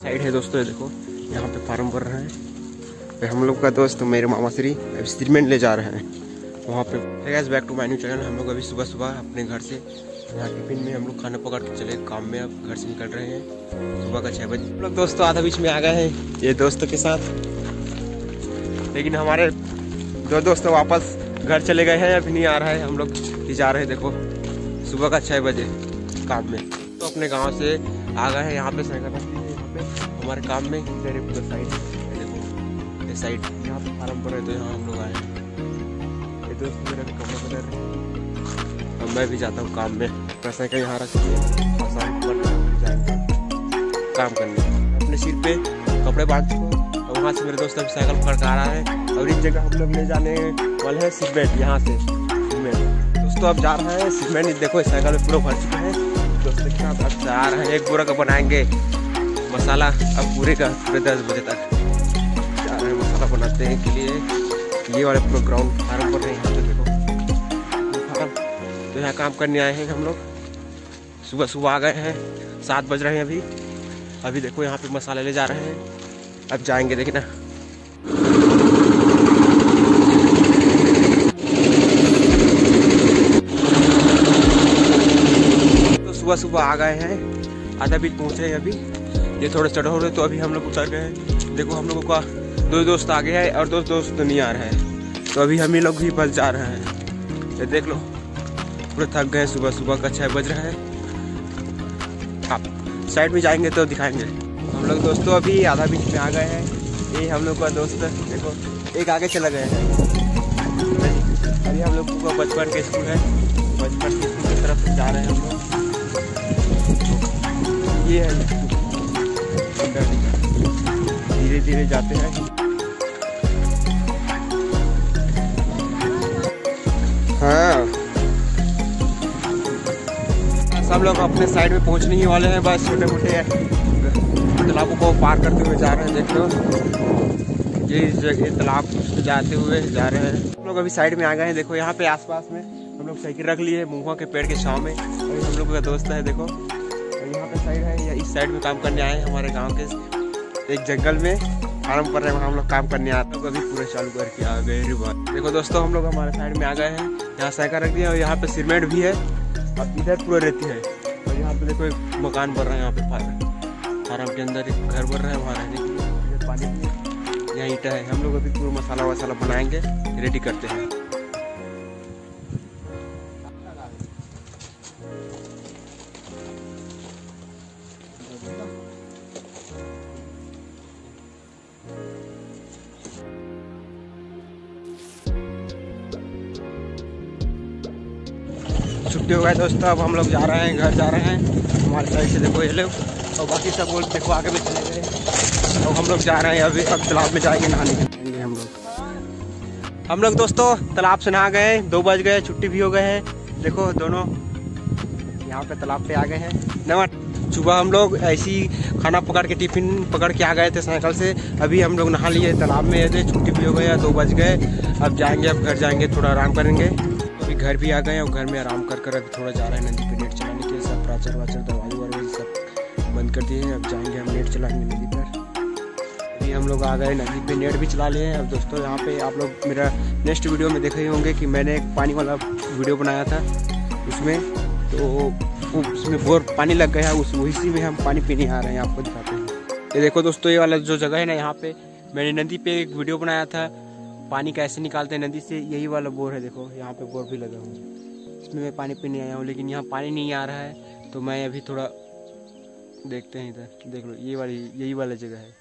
Side है दोस्तों, ये देखो। यहाँ पे फार्म भर रहे हैं। हम लोग का दोस्त मेरे मामा श्री सीमेंट ले जा रहे हैं। वहाँ पे guys back to my new channel हम लोग अभी सुबह सुबह अपने घर से यहाँ टिफ़िन में हम लोग खाना पकड़ के चले। काम में अब घर से निकल रहे हैं। सुबह का छः बजे। हम लोग दोस्तों आधा बीच में आ गए हैं ये दोस्तों के साथ। लेकिन हमारे दो दोस्त वापस घर चले गए हैं। अभी नहीं आ रहा है। हम लोग ही जा रहे हैं, देखो। सुबह का छः बजे काम में। तो अपने गाँव से आ गए हैं। यहाँ पे पे हमारे काम में? है पूरा साइड देखो ये साइड यहाँ पे फार्म पर है तो यहाँ हम लोग आए ये दोस्त मेरा भी कमरा बदल रहे हैं। अब मैं भी जाता हूँ काम में। अपना साइकिल यहाँ रख पर काम करने। अपने सिर पे कपड़े बाँध चुका हूँ। और वहाँ से मेरे दोस्त अभी साइकिल पकड़ आ रहा है। और इस जगह हम लोग ले जाने वाले हैं सीमेंट यहाँ से। सीमेंट। दोस्तों अब जा रहे हैं सीमेंट। देखो साइकिल में पूरा भर चुके हैं। दोस्तों के साथ अब जा रहे हैं। एक पूरा का बनाएँगे। मसाला अब पूरे का पूरे दस बजे तक। रहे हैं मसाला बनाते हैं के लिए। ये वाले पूरा ग्राउंड फार्म पर है यहाँ पे, देखो। तो यहाँ काम करने आए हैं हम लोग। सुबह सुबह आ गए हैं। सात बज रहे हैं अभी। अभी देखो यहाँ पे मसाले ले जा रहे हैं। अब जाएँगे देखना तो सुबह सुबह आ गए हैं। आधा बीच पहुँचे हैं अभी। ये थोड़े चढ़ो रहे तो अभी हम लोग उतर गए हैं। देखो, हम लोगों का दो दोस्त आगे है और दो दोस्त नहीं आ रहे हैं। तो अभी हम ही लोग भी बस जा रहे हैं। ये देख लो, पूरे थक गए सुबह सुबह का छः बज रहा है। आप साइड में जाएँगे तो दिखाएँगे। हम लोग दोस्तों अभी आधा बीच में आ गए हैं। ये हम लोग का दोस्त, देखो, एक आगे चला गए हैं। अभी हम लोग का बचपन के स्कूल है। बचपन के स्कूल की तरफ़ जा रहे हैं हम लोग। ये है धीरे धीरे जाते हैं। हाँ। सब लोग अपने साइड में पहुँचने ही वाले हैं, बस छोटे मोटे तालाबों को पार करते हुए जा रहे हैं, देख लो। ये इस जगह तालाब जाते हुए जा रहे हैं। हम लोग अभी साइड में आ गए हैं, देखो यहाँ पे आसपास में हम लोग साइकिल रख लिए मुंगा के पेड़ के छाँव में। और हम लोग का दोस्त है, देखो। साइड है, या इस साइड में काम करने आए हैं हमारे गाँव के। एक जंगल में फार्म पर वहाँ हम लोग काम करने आते हैं। अभी पूरा चालू करके आ गए देखो दोस्तों, हम लोग हमारे साइड में आ गए हैं। यहाँ साइकिल रख दिया, और यहाँ पे सीमेंट भी है, और इधर पूरा रहती है। और यहाँ पे देखो एक मकान बन रहा है, यहाँ पे फार्म। फार्म के अंदर एक घर बन रहा है, वहाँ रहने के लिए। पानी यहाँ ईटा है। हम लोग अभी पूरा मसाला वसाला बनाएँगे, रेडी करते हैं। छुट्टी हो गया दोस्तों, अब हम लोग जा रहे हैं, घर जा रहे हैं। हमारे साइड से देखो ये लोग। और बाकी सब लोग देखो आगे में चले गए। तो हम लोग जा रहे हैं अभी, अब तालाब में जाएँगे, नहाने के हम लोग। हम लोग दोस्तों, तालाब से नहा गए दो बज गए, छुट्टी भी हो गए हैं। देखो दोनों यहाँ पे तालाब पे आ गए हैं। नवा, सुबह हम लोग ऐसी खाना पकड़ के, टिफ़िन पकड़ के आ गए थे साइकिल से। अभी हम लोग नहा लिए, तालाब में थे, छुट्टी भी हो गया, दो बज गए। अब जाएँगे, अब घर जाएँगे, थोड़ा आराम करेंगे। घर भी आ गए और घर में आराम कर कर अभी थोड़ा जा रहे हैं नदी पे नेट चलाने के लिए। सब प्राचर वाचर दवाई ववाई सब बंद कर दिए अब जाएँगे हम नेट चलाएँगे नदी पर। अभी हम लोग आ गए, नदी पे नेट भी चला लिए हैं। अब दोस्तों, यहाँ पे आप लोग मेरा नेक्स्ट वीडियो में देखे ही होंगे कि मैंने एक पानी वाला वीडियो बनाया था उसमें। तो उसमें बोर पानी लग गया उस, उसी में हम पानी पीने आ रहे हैं। आपको दिखाते हैं। ये देखो दोस्तों, ये वाला जो जगह है ना, यहाँ पे मैंने नदी पे एक वीडियो बनाया था। पानी कैसे निकालते हैं नदी से, यही वाला बोर है, देखो, यहाँ पे बोर भी लगा हुआ है। इसमें मैं पानी पीने आया हूँ, लेकिन यहाँ पानी नहीं आ रहा है तो मैं अभी थोड़ा देखते हैं इधर, देख लो, ये वाली, यही वाला जगह है।